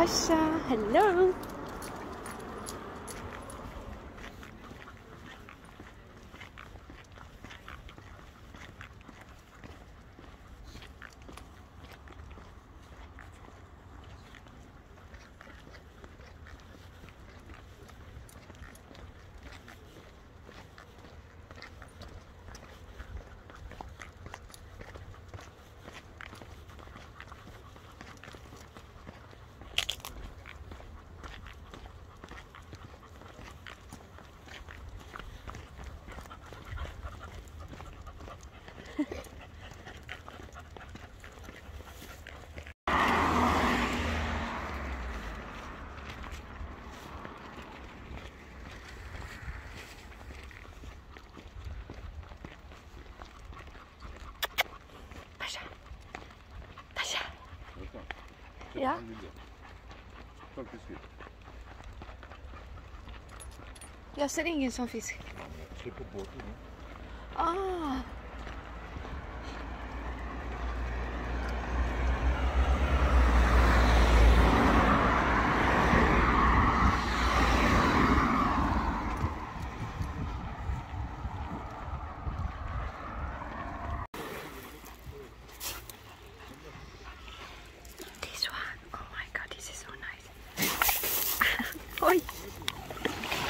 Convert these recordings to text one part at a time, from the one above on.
Pasha, hello. Ja. Som fiskfisk. Jag ser ingen som fisk. Släpp på båten. Ah. Oj!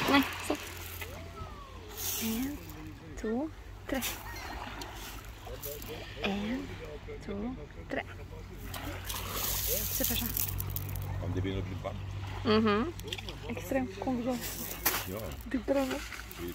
Nej, så. En, to, tre. En, to, tre. Se for seg. Om det begynner å bli varmt. Mhm. Ekstremt komfortabelt. Ja. Du prøver. Vi